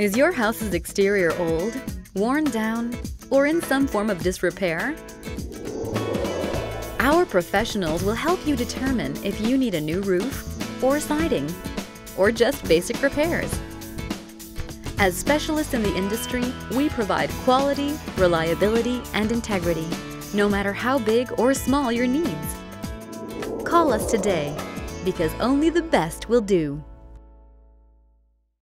Is your house's exterior old, worn down, or in some form of disrepair? Our professionals will help you determine if you need a new roof, or siding, or just basic repairs. As specialists in the industry, we provide quality, reliability, and integrity, no matter how big or small your needs. Call us today, because only the best will do.